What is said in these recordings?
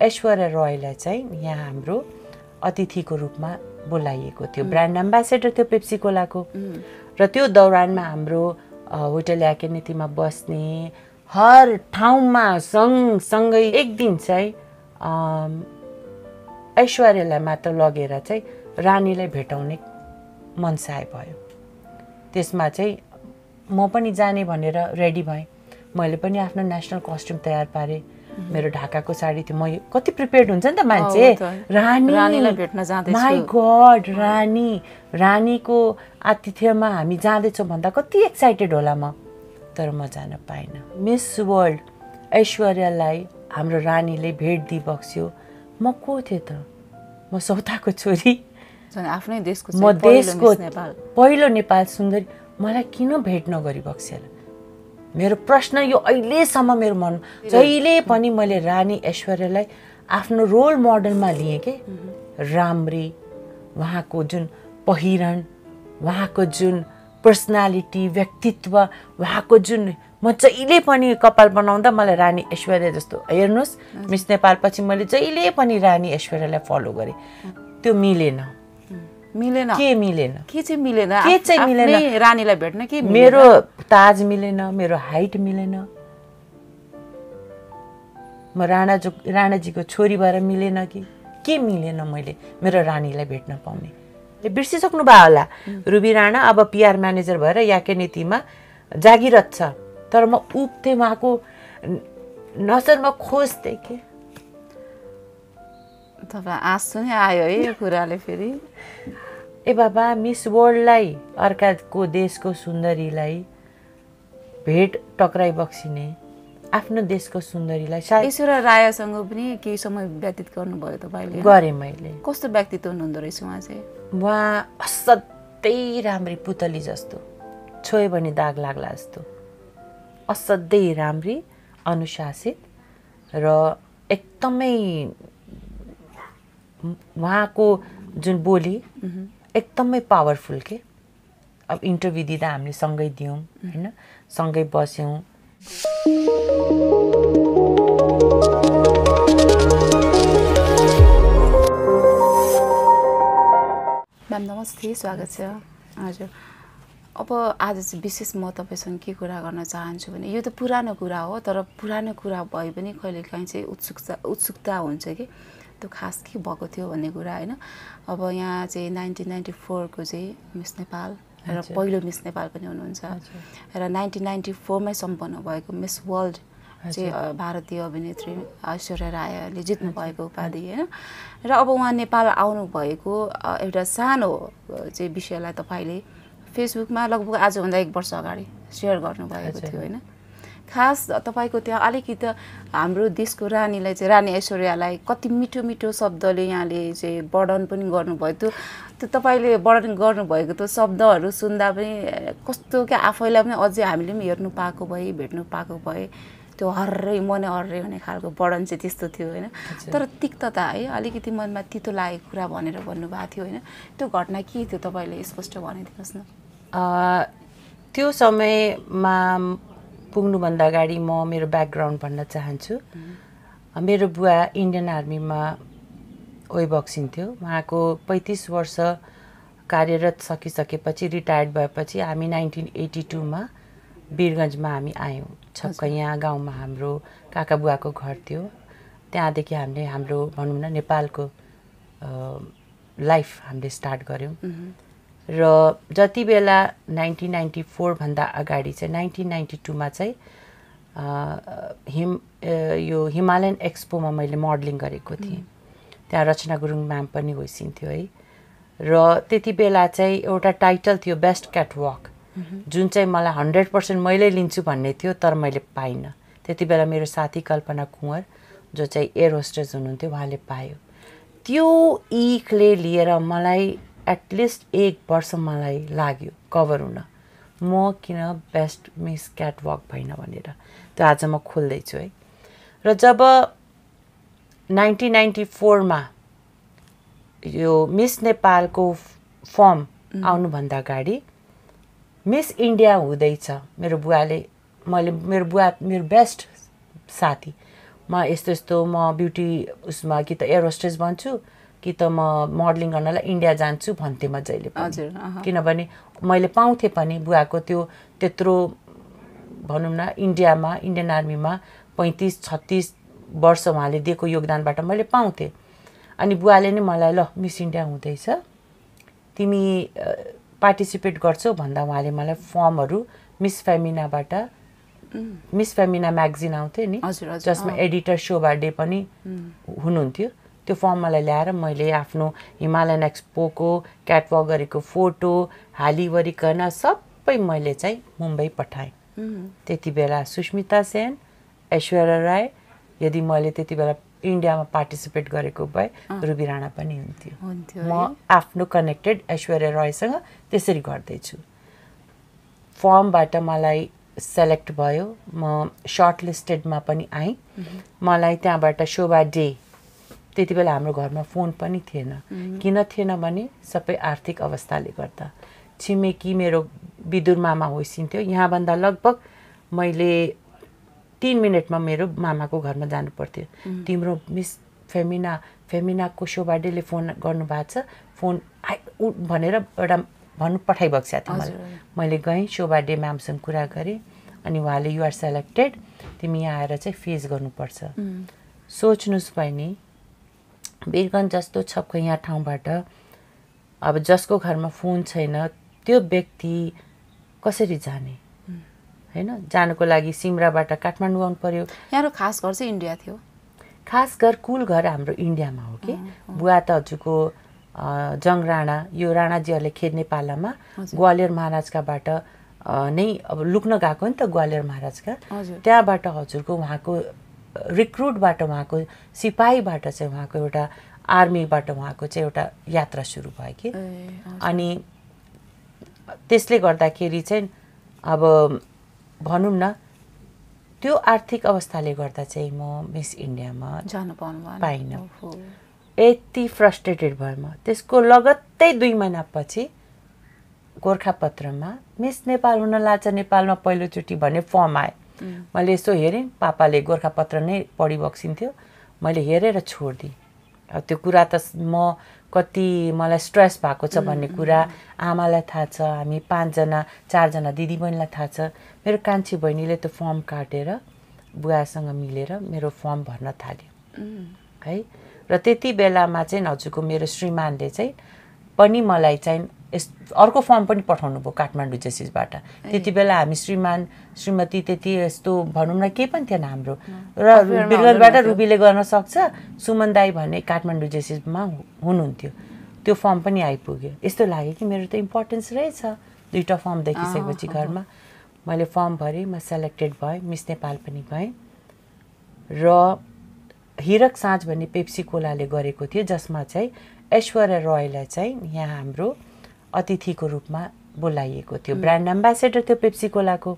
ऐश्वर्या रोयलाई चाहिँ यहाँ हाम्रो अतिथिको रूपमा बोलाइएको थियो। ब्रान्ड एम्बेसेडर थियो पेप्सी कोलाको। र त्यो दौरानमा हाम्रो होटल याकेनीतिमा बस्ने हर ठाउँमा सँगसँगै एक दिन चाहिँ ऐश्वर्यालाई मात्र लगेर चाहिँ रानीलाई भेटाउने मनसाय भयो। त्यसमा चाहिँ म पनि जाने भनेर रेडी भएँ। मैले पनि आफ्नो नेसनल कस्ट्युम तयार पारेँ। मेरो ढाकाको साडी थियो। म कति प्रिपेयर्ड हुन्छ नि त मान्छे। रानी। भेट्न। माई गड रानी। रानीको आतिथ्यमा हामी जाँदैछौँ भन्दा कति एक्साइटेड होला म। तर म जान पाइनँ। मिस वर्ल्ड ऐश्वर्यालाई हाम्रो रानीले भेट दिइबक्स्यो। म को थिएँ त? म सौताको छोरी। आफ्नै देशको म देशको पहिलो नेपाल सुन्दरी। मलाई किन भेट नगरी बक्सेर मेरो प्रश्न यो अहिलेसम्म मेरो मन जहिले पनि मैले रानी ऐश्वर्यालाई आफ्नो रोल मोडलमा लिएँ कि? राम्री उहाँको जुन पहिरन उहाँको जुन पर्सनालिटी व्यक्तित्व उहाँको जुन म जहिले पनि कपाल बनाउँदा मलाई रानी ऐश्वर्या जस्तो हेर्नुहोस्। मिस नेपाल पछि मैले जहिले पनि रानी ऐश्वर्यालाई फलो गरेँ। त्यो मिलेन। मिलेन। के मिलेन? के चाहिँ मिलेन? के चाहिँ मिलेन? रानीलाई भेट्न के? मेरो ताज मिलेन मेरो हाइट मिलेन। म राणाजो राणाजीको छोरी भएर मिलेन कि? के मिलेन मैले मेरो रानीलाई भेट्न पाउने? बिर्सिसक्नु भयो होला। रुबी राणा अब पिआर म्यानेजर भएर याके नीतिमा जागिरत छ। तर म उब्थेँ उहाँको नजरमा खोज्थेँ कि? तपाईँ आँसु नै आयो है यो कुराले फेरि। ए बाबा मिस वर्ल्डलाई अर्काको देशको सुन्दरीलाई भेट टक्राइ बक्सिने आफ्नो देशको सुन्दरीलाई ईश्वर रायसँग पनि केही समय व्यतीत गर्नुभयो तपाईँले। गरेँ मैले। कस्तो व्यक्तित्व हुनुहुँदो रहेछ उहाँ चाहिँ? उहाँ असाध्यै राम्री पुतली जस्तो छोयो भने दाग लाग्ला जस्तो। असाध्यै राम्री अनुशासित र एकदमै उहाँको जुन बोली एकदमै पावरफुल के? अब इन्टरभ्यू दिँदा हामीले सँगै दियौँ होइन? सँगै बस्यौँ। म्याम नमस्ते स्वागत छ। हजुर। अब आज चाहिँ विशेष म तपाईँसँग के कुरा गर्न चाहन्छु भने यो त पुरानो कुरा हो तर पुरानो कुरा भए पनि कहिलेकाहीँ चाहिँ उत्सुकता उत्सुकता हुन्छ कि? त्यो खास के भएको थियो भन्ने कुरा होइन। अब यहाँ चाहिँ नाइन्टिन नाइन्टी फोरको चाहिँ मिस नेपाल र। पहिलो मिस नेपाल पनि हुनुहुन्छ। र नाइन्टिन नाइन्टी फोरमै सम्पन्न भएको मिस वर्ल्ड चाहिँ भारतीय अभिनेत्री ऐश्वर्या रायले जित्नु भएको उपाधि होइन। र अब उहाँ नेपाल आउनुभएको एउटा सानो चाहिँ विषयलाई तपाईँले फेसबुकमा लगभग आजभन्दा एक वर्ष अगाडि सेयर गर्नुभएको। थियो होइन। खास तपाईँको त्यहाँ अलिकति हाम्रो देशको रानीलाई चाहिँ रानी ऐश्वर्यालाई कति मिठो मिठो शब्दले यहाँले चाहिँ वर्णन पनि गर्नुभयो। त्यो त्यो तपाईँले वर्णन गर्नुभएको त्यो शब्दहरू सुन्दा पनि कस्तो क्या आफैलाई पनि अझै हामीले पनि हेर्नु पाएको भए भेट्नु पाएको भए त्यो हर्रै मनै हर्रै हुने खालको वर्णन चाहिँ त्यस्तो थियो होइन। तर तिक्तता है अलिकति मनमा तितो लागेको कुरा भनेर भन्नुभएको थियो होइन। त्यो घटना के थियो तपाईँले स्पष्ट भनिदिनुहोस् न? त्यो समयमा पुग्नुभन्दा अगाडि म मेरो ब्याकग्राउन्ड भन्न चाहन्छु। मेरो बुवा इन्डियन आर्मीमा ओइ बक्सिन्थ्यो उहाँको पैँतिस वर्ष कार्यरत सकिसकेपछि रिटायर्ड भएपछि हामी नाइन्टिन एटी टूमा वीरगन्जमा हामी आयौँ। छक्क यहाँ गाउँमा हाम्रो काका बुवाको घर थियो। त्यहाँदेखि हामीले हाम्रो भनौँ न नेपालको लाइफ हामीले स्टार्ट गऱ्यौँ। र जति बेला नाइन्टिन नाइन्टी फोरभन्दा अगाडि चाहिँ नाइन्टिन नाइन्टी टूमा चाहिँ हिम यो हिमालयन एक्सपोमा मैले मोडलिङ गरेको थिएँ। त्यहाँ रचना गुरुङ म्याम पनि होइसिन्थ्यो है। र त्यति बेला चाहिँ एउटा टाइटल थियो बेस्ट क्याट वक। जुन चाहिँ मलाई हन्ड्रेड पर्सेन्ट मैले लिन्छु भन्ने थियो तर मैले पाइनँ। त्यति बेला मेरो साथी कल्पना कुँवर जो चाहिँ एयर होस्टेस हुनुहुन्थ्यो उहाँले पायो। त्यो इखले लिएर मलाई एटलिस्ट एक वर्ष मलाई लाग्यो कभर हुन। म किन बेस्ट मिस क्याट वक भइनँ भनेर। त्यो आज म खोल्दैछु है। र जब नाइन्टिन नाइन्टी फोरमा यो मिस नेपालको फर्म आउनुभन्दा अगाडि मिस इन्डिया हुँदैछ। मेरो बुवाले मैले मेरो बुवा मेरो बेस्ट साथी। म यस्तो यस्तो म ब्युटी उसमा कि त एयर होस्टेस बन्छु कि त म मोडलिङ गर्नलाई इन्डिया जान्छु भन्थेँ म जहिले पनि। हजुर। किनभने मैले पाउँथेँ पनि बुवाको त्यो त्यत्रो भनौँ न इन्डियामा इन्डियन आर्मीमा पैँतिस छत्तिस वर्ष उहाँले दिएको योगदानबाट मैले पाउँथेँ। अनि बुवाले नै मलाई ल मिस इन्डिया हुँदैछ। तिमी पार्टिसिपेट गर्छौ भन्दा उहाँले मलाई फर्महरू मिस फेमिनाबाट मिस फेमिना म्यागजिन आउँथ्यो नि जसमा एडिटर शोभा डे पनि हुनुहुन्थ्यो। त्यो फर्म मलाई ल्याएर मैले आफ्नो हिमालयन एक्सपोको क्याटवक गरेको फोटो हालिवरिकन सबै मैले चाहिँ मुम्बई पठाएँ। त्यति बेला सुस्मिता सेन ऐश्वर्या राय यदि मैले त्यति बेला इन्डियामा पार्टिसिपेट गरेको भए रुबी राणा पनि हुन्थ्यो। हुन्थ्यो म आफ्नो कनेक्टेड ऐश्वर्या रायसँग त्यसरी गर्दैछु। फर्मबाट मलाई सेलेक्ट भयो। म सर्ट लिस्टेडमा पनि आएँ। मलाई त्यहाँबाट शोभा डे त्यति बेला हाम्रो घरमा फोन पनि थिएन। किन थिएन भने सबै आर्थिक अवस्थाले गर्दा। छिमेकी मेरो विदुर मामा होइसिन्थ्यो। यहाँभन्दा लगभग मैले तिन मिनटमा मेरो मामाको घरमा जानु पर्थ्यो तिम्रो मिस फेमिना फेमिनाको शोभा डेले फोन गर्नुभएको छ। फोन आइ भनेर एउटा भन्नु पठाइरहेको छ मलाई। मैले गएँ शोभा डे म्यामसँग कुरा गरेँ। अनि उहाँले युआर सेलेक्टेड तिमी यहाँ आएर चाहिँ फेस गर्नुपर्छ। सोच्नुहोस् बहिनी वीरगन्ज जस्तो छपको यहाँ ठाउँबाट। अब जसको घरमा फोन छैन त्यो व्यक्ति कसरी जाने? होइन? जानुको लागि सिमराबाट काठमाडौँ आउनु पर्यो। यहाँको खास घर चाहिँ इन्डिया थियो। खास घर कुल घर हाम्रो इन्डियामा हो कि? बुवा त हजुरको जङ राणा यो राणाजीहरूले खेद्ने पालामा ग्वालियर महाराजकाबाट नै अब लुक्न गएको नि त ग्वालियर महाराजका। त्यहाँबाट हजुरको उहाँको रिक्रुटबाट उहाँको सिपाहीबाट चाहिँ उहाँको एउटा आर्मीबाट उहाँको चाहिँ एउटा यात्रा सुरु भयो कि। अनि त्यसले गर्दाखेरि चाहिँ अब भनौँ न त्यो आर्थिक अवस्थाले गर्दा चाहिँ म मिस इन्डियामा जानु पाउनु पाइनँ। यति फ्रस्ट्रेटेड भएँ म। त्यसको लगत्तै दुई महिनापछि गोर्खापत्रमा मिस नेपाल हुन लाग्छ नेपालमा पहिलोचोटि भन्ने फर्म आयो। मैले यसो हेरेँ पापाले गोर्खापत्र नै पढिबक्सिन्थ्यो मैले हेरेर छोडिदिएँ। अब त्यो कुरा त म कति मलाई स्ट्रेस भएको छ भन्ने कुरा आमालाई थाहा छ हामी पाँचजना चारजना दिदीबहिनीलाई थाहा छ। मेरो कान्छी बहिनीले त्यो फर्म काटेर बुवासँग मिलेर मेरो फर्म भर्न थाल्यो। है? र त्यति बेलामा चाहिँ हजुरको मेरो श्रीमानले चाहिँ पनि मलाई चाहिँ यस अर्को फर्म पनि पठाउनु भयो काठमाडौँ जेसिसबाट त्यति बेला हामी श्रीमान श्रीमती त्यति यस्तो भनौँ न केही पनि थिएन हाम्रो। र हुनुहुन्थ्यो। रुबीले गर्न सक्छ सुमन दाई भन्ने काठमाडौँ जेसिसमा हुनुहुन्थ्यो। त्यो फर्म पनि आइपुग्यो। यस्तो लाग्यो कि मेरो त इम्पोर्टेन्स रहेछ। दुईवटा फर्म देखिसकेपछि घरमा मैले फर्म भरेँ म सेलेक्टेड भएँ मिस नेपाल पनि भएँ। र हिरक साँझ भन्ने पेप्सी कोलाले गरेको थियो जसमा चाहिँ ऐश्वर्या रोयलाई चाहिँ यहाँ हाम्रो अतिथिको रूपमा बोलाइएको थियो। ब्रान्ड एम्बेसेडर थियो पेप्सी कोलाको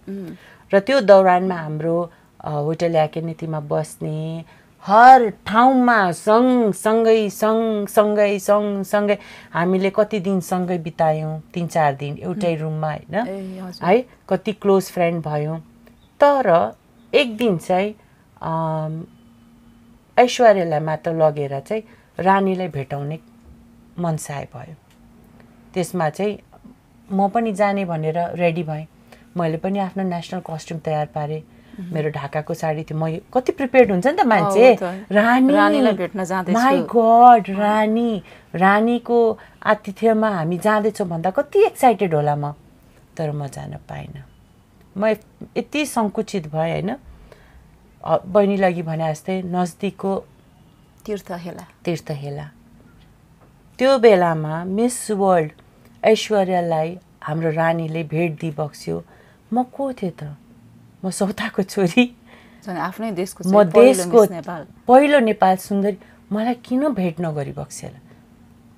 र त्यो दौरानमा हाम्रो होटल याकेनितीमा बस्ने हर ठाउँमा सँगसँगै सँगसँगै सँगसँगै हामीले कति दिन सँगै बितायौँ तिन चार दिन एउटै रुममा होइन। है कति क्लोज फ्रेन्ड भयौँ। तर एक दिन चाहिँ ऐश्वर्यालाई मात्र लगेर चाहिँ रानीलाई भेटाउने मनसाय भयो। त्यसमा चाहिँ म पनि जाने भनेर रेडी भएँ। मैले पनि आफ्नो नेसनल कस्ट्युम तयार पारेँ। मेरो ढाकाको साडी थियो। म कति प्रिपेयर्ड हुन्छ नि त मान्छे। रानी। माई गड रानी। रानीको आतिथ्यमा हामी जाँदैछौँ भन्दा कति एक्साइटेड होला म। तर म जान पाइनँ। म यति सङ्कुचित भएँ होइन? अ, बहिनीले अघि भने जस्तै नजदिकको तीर्थ हेला। तीर्थ हेला। त्यो बेलामा मिस वर्ल्ड ऐश्वर्यालाई हाम्रो रानीले भेट दिइबक्स्यो। म को थिएँ त? म सौताको छोरी। आफ्नै देशको म देशको पहिलो नेपाल सुन्दरी मलाई किन भेट नगरी बक्सेला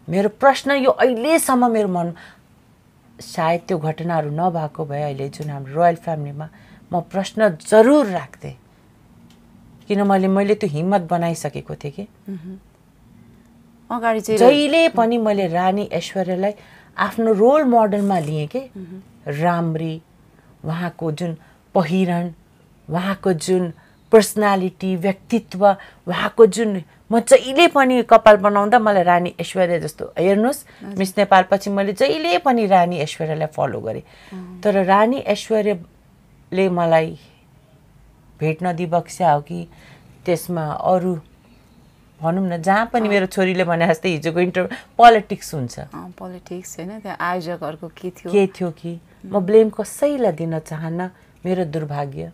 मेरो प्रश्न यो अहिलेसम्म मेरो मन सायद त्यो घटनाहरू नभएको भए अहिले जुन हाम्रो रोयल फ्यामिलीमा म प्रश्न जरुर राख्थेँ। किन मैले मैले त्यो हिम्मत बनाइसकेको थिएँ कि? अगाडि चाहिँ जहिले पनि मैले रानी ऐश्वर्यालाई आफ्नो रोल मोडलमा लिएँ कि? राम्री उहाँको जुन पहिरन उहाँको जुन पर्सनालिटी व्यक्तित्व उहाँको जुन म जहिले पनि कपाल बनाउँदा मलाई रानी ऐश्वर्या जस्तो हेर्नुहोस्। मिस नेपाल पछि मैले जहिले पनि रानी ऐश्वर्यालाई फलो गरेँ। तर रानी ऐश्वर्याले मलाई भेट्न दिबक्स्या हो कि त्यसमा अरू भनौँ न जहाँ पनि मेरो छोरीले भने जस्तै हिजोको इन्टर पोलिटिक्स हुन्छ। पोलिटिक्स होइन त्यहाँ आयोजकहरूको के थियो? के थियो कि? म ब्लेम कसैलाई दिन चाहन्न मेरो दुर्भाग्य।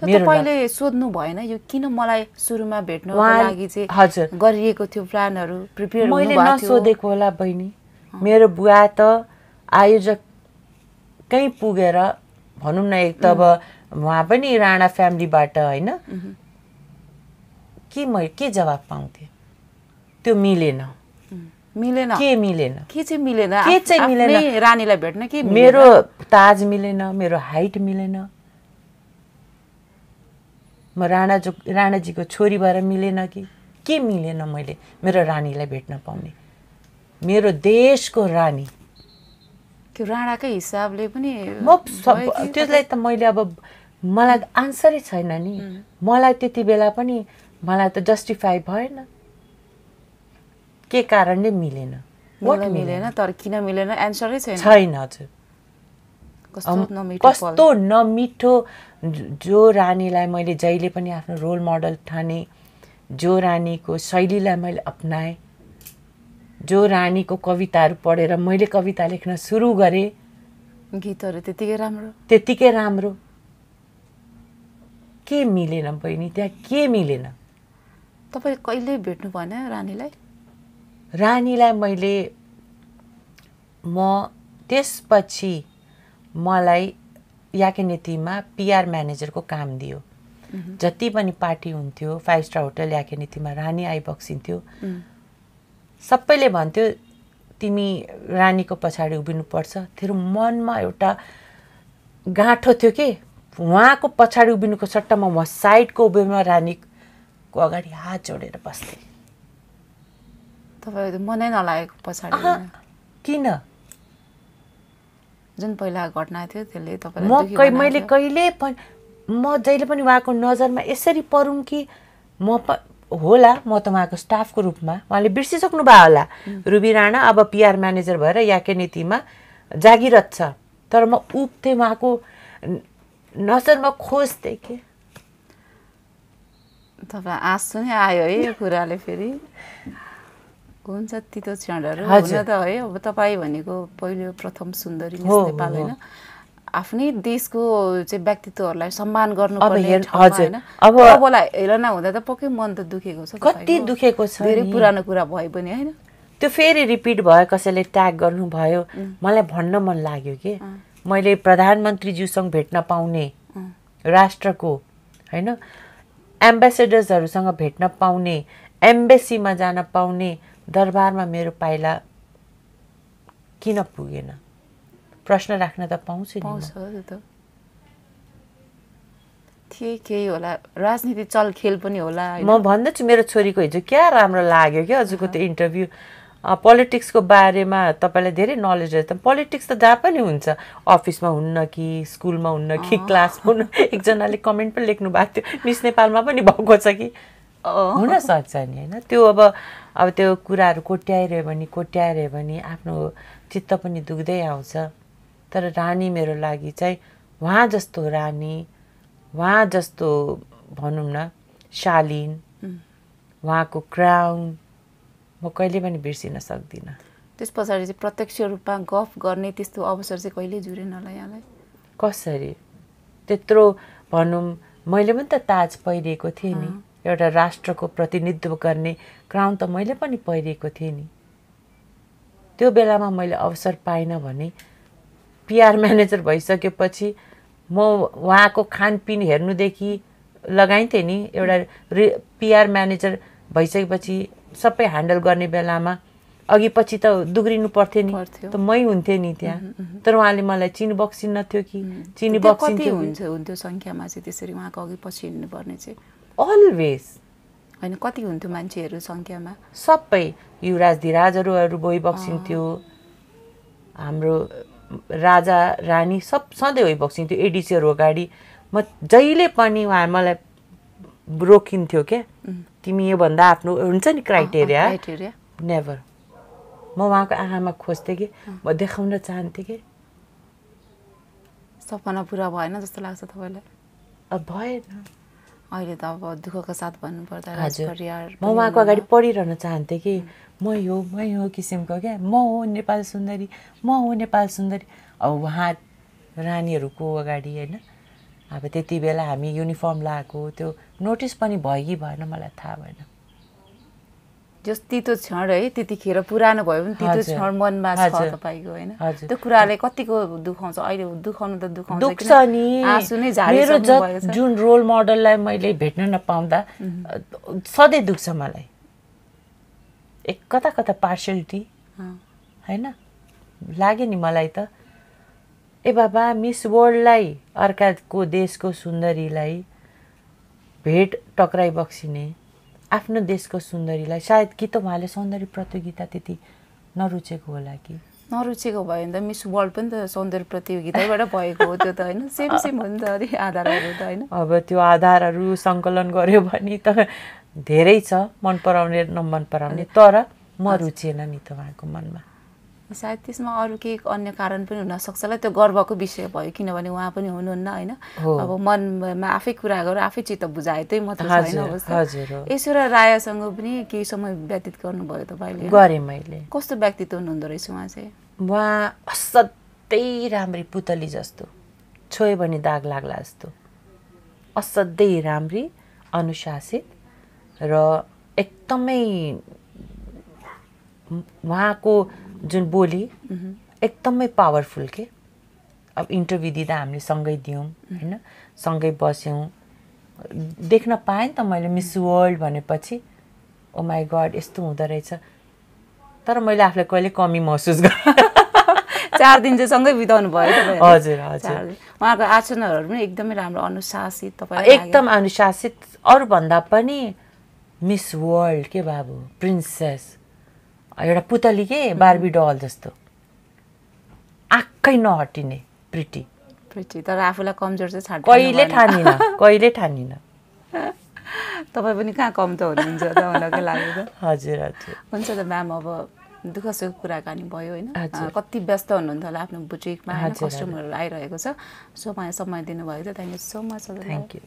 तपाईँले सोध्नु भएन यो किन मलाई सुरुमा भेट्नको उहाँ- लागि चाहिँ हजुर। गरिएको थियो प्लानहरू प्रिपेयर मैले नसोधेको होला बहिनी। मेरो बुवा त आयोजकै पुगेर भनौँ न एक त अब उहाँ पनि राणा फ्यामिलीबाट होइन के म के जवाब पाउँथेँ त्यो मिलेन मिलेन के मिलेन के चाहिँ मिलेन के चाहिँ मिलेन? रानीलाई भेट्न के? मेरो ताज मिलेन मेरो हाइट मिलेन म राणाजो राणाजीको छोरी भएर मिलेन कि के मिलेन मैले मेरो रानीलाई भेट्न पाउने मेरो देशको रानी त्यो राणाकै हिसाबले पनि म सब त्यसलाई त मैले अब मलाई आन्सरै छैन नि मलाई त्यति बेला पनि मलाई त जस्टिफाई भएन। के कारणले मिलेन? मिलेन तर किन मिलेन? एन्सरै छैन। छैन हजुर कस्तो नमिठो ज- रानीलाई मैले जहिले पनि आफ्नो रोल मोडल ठाने जो रानीको शैलीलाई मैले अप्नाएँ जो रानीको कविताहरू पढेर मैले कविता लेख्न सुरु गरेँ गीतहरू त्यतिकै राम्रो। त्यत्तिकै राम्रो। के मिलेन बहिनी? त्यहाँ के मिलेन? तपाईँले कहिले भेट्नु भएन रानीलाई? रानीलाई मैले म त्यसपछि मलाई याके नीतिमा पिआर म्यानेजरको काम दियो। जति पनि पार्टी हुन्थ्यो फाइभ स्टार होटल याके नीतिमा रानी आइबक्सिन्थ्यो। सबैले भन्थ्यो तिमी रानीको पछाडि उभिनुपर्छ। तेरो मनमा एउटा गाँठो थियो कि? उहाँको पछाडि उभिनुको सट्टामा म साइडको उभिमा रानीको अगाडि हात जोडेर बस्थेँ। तपाईँ मनै नलागेको पछाडि किन? जुन पहिला घटना थियो त्यसले म कै बनाएको मैले? कहिले पनि म जहिले पनि उहाँको नजरमा यसरी परूँ कि म प होला म त उहाँको स्टाफको रूपमा। उहाँले बिर्सिसक्नु भयो होला। रुबी राणा अब पिआर म्यानेजर भएर याके नीतिमा जागिरत छ। तर म उब्थेँ उहाँको नजरमा खोज्थेँ कि? तपाईँ आँसु नै आयो है यो कुराले फेरि। हुन्छ तितो क्षणहरू। हजुर। हुन त है अब तपाईँ भनेको पहिलो प्रथम सुन्दरी नेपाल होइन। आफ्नै देशको चाहिँ व्यक्तित्वहरूलाई सम्मान गर्नुपर्ने हजुर। होइन। अब- अबलाई हेर न हुँदा त पक्कै मन त दुखेको छ कति। दुखेको छ धेरै। पुरानो कुरा भए पनि होइन। त्यो फेरि रिपिट भयो कसैले ट्याग गर्नुभयो। मलाई भन्न मन लाग्यो कि। मैले प्रधानमन्त्रीज्यूसँग भेट्न पाउने राष्ट्रको होइन। एम्बेसेडर्सहरूसँग भेट्न पाउने एम्बेसीमा जान पाउने दरबारमा मेरो पाइला किन पुगेन? प्रश्न राख्न त पाउँछु नि थिए केही होला राजनीति चलखेल पनि होला म भन्दछु मेरो छोरीको हिजो क्या राम्रो लाग्यो क्या हजुरको त्यो इन्टरभ्यू। पोलिटिक्सको बारेमा तपाईँलाई धेरै नलेज रहेछ। पोलिटिक्स त जहाँ पनि हुन्छ। अफिसमा हुन्न कि स्कुलमा हुन्न कि क्लासमा हुन्न। एकजनाले कमेन्ट पनि लेख्नु भएको थियो। मिस नेपालमा पनि भएको छ कि। हुनसक्छ नि होइन? त्यो अब अब त्यो कुराहरू कोट्याइरह्यो भने कोट्याइरह्यो भने आफ्नो चित्त पनि दुख्दै आउँछ। तर रानी मेरो लागि चाहिँ उहाँ जस्तो रानी उहाँ जस्तो भनौँ न शालीन उहाँको क्राउन म कहिले पनि बिर्सिन सक्दिनँ। त्यस पछाडि चाहिँ प्रत्यक्ष रूपमा गफ गर्ने त्यस्तो अवसर चाहिँ कहिले जुरेन होला यहाँलाई। कसरी? त्यत्रो भनौँ मैले पनि त ताज पहिरिएको थिएँ नि। एउटा राष्ट्रको प्रतिनिधित्व गर्ने क्राउन त मैले पनि पहिरिएको थिएँ नि। त्यो बेलामा मैले अवसर पाइनँ भने पिआर म्यानेजर भइसकेपछि म उहाँको खानपिन हेर्नुदेखि लगाइन्थेँ नि। एउटा रि पिआर म्यानेजर भइसकेपछि सबै ह्यान्डल गर्ने बेलामा। अघि पछि त दुग्रिनु पर्थ्यो नि। त मै हुन्थेँ नि त्यहाँ। तर उहाँले मलाई चिनी बक्सिन्न थियो कि? चिनी बक्सिन्थ्यो हुन्छ हुन्थ्यो? सङ्ख्यामा चाहिँ त्यसरी उहाँको अघि पछि हिँड्नुपर्ने चाहिँ। अलवेज होइन कति हुन्थ्यो मान्छेहरू सङ्ख्यामा? सबै। युवराज धिराजहरू अरू बक्सिन्थ्यो हाम्रो राजा रानी सब सधैँ बक्सिन्थ्यो एडिसीहरू अगाडि। म जहिले पनि उहाँ मलाई रोकिन्थ्यो क्या। तिमी योभन्दा आफ्नो हुन्छ नि क्राइटेरिया? नेभर म उहाँको आँखामा खोज्थेँ कि म देखाउन चाहन्थेँ कि। सपना पुरा भएन जस्तो लाग्छ तपाईँलाई? अब भएन। अहिले त अब दुःखको साथ भन्नुपर्दा हजुर। म उहाँको अगाडि पढिरहन चाहन्थेँ कि म यो म यो किसिमको क्या? म हो नेपाल सुन्दरी म हो नेपाल सुन्दरी। अब उहाँ रानीहरूको अगाडि होइन? अब त्यति बेला हामी युनिफर्म लगाएको त्यो नोटिस पनि भयो कि भएन मलाई थाहा भएन। जस तितो क्षण है त्यतिखेर पुरानो भयो भने तितो क्षण मनमा छ तपाईँको होइन। त्यो कुराले कतिको दुखाउँछ अहिले दुखाउनु त दुखाउँछ दुख्छ नि। मेरो जुन रोल मोडललाई मैले भेट्न नपाउँदा सधैँ दुख्छ मलाई। एक कता कता पार्सलिटी होइन? लाग्यो नि मलाई त। ए बाबा मिस वर्ल्डलाई अर्काको देशको सुन्दरीलाई भेट टक्राइ बक्सिने आफ्नो देशको सुन्दरीलाई। सायद कि त उहाँले सौन्दर्य प्रतियोगिता त्यति नरुचेको होला कि? नरुचेको भयो भने त। मिस वर्ल्ड पनि त सौन्दर्य प्रतियोगिताबाट भएको हो त्यो त होइन? सेम सेम हो नि त अरे आधारहरू त होइन? अब त्यो आधारहरू सङ्कलन गऱ्यो भने त धेरै छ। मन पराउने नमन पराउने तर म रुचेन नि त उहाँको मनमा। सायद त्यसमा अरू केही अन्य कारण पनि हुनसक्छ होला। त्यो गर्वको विषय भयो किनभने उहाँ पनि हुनुहुन्न होइन। अब मनमा आफै कुरा गरेर आफै चित्त बुझाए त्यही मात्र छैन ईश्वर रायसँग पनि केही समय व्यतीत गर्नुभयो तपाईँले? गरेँ मैले। कस्तो व्यक्तित्व हुनुहुँदो रहेछ उहाँ चाहिँ? उहाँ असाध्यै राम्री पुतली जस्तो छोयो भने दाग लाग्ला जस्तो। असाध्यै राम्री अनुशासित र एकदमै उहाँको जुन बोली एकदमै पावरफुल के। अब इन्टरभ्यू दिँदा हामीले सँगै दियौँ होइन? सँगै बस्यौँ। देख्न पाएँ नि त मैले मिस वर्ल्ड भनेपछि ओ माई गड यस्तो हुँदो रहेछ। तर मैले आफूलाई कहिले कमी महसुस गरेँ चार दिन चाहिँ सँगै बिताउनु भयो? हजुर, हजुर। उहाँको आचरणहरू पनि एकदमै राम्रो अनुशासित तपाईँ एकदम अनुशासित। अरूभन्दा पनि मिस वर्ल्ड के बाबु? प्रिन्सेस एउटा पुतली के बार्बी डल जस्तो। आँखै नहटिने प्रिटी प्रिटी तर आफूलाई कमजोर चाहिँ कहिले ठानिनँ कहिले ठानिनँ। तपाईँ पनि कहाँ कम त हुनुहुन्छ त हुनको लागि त? हजुर हजुर। हुन्छ त म्याम अब दुःख सुख कुराकानी भयो होइन। कति व्यस्त हुनुहुन्छ होला आफ्नो बुटिकमा। कस्टमरहरू आइरहेको छ। समय समय दिनुभयो त। Thank you so much thank you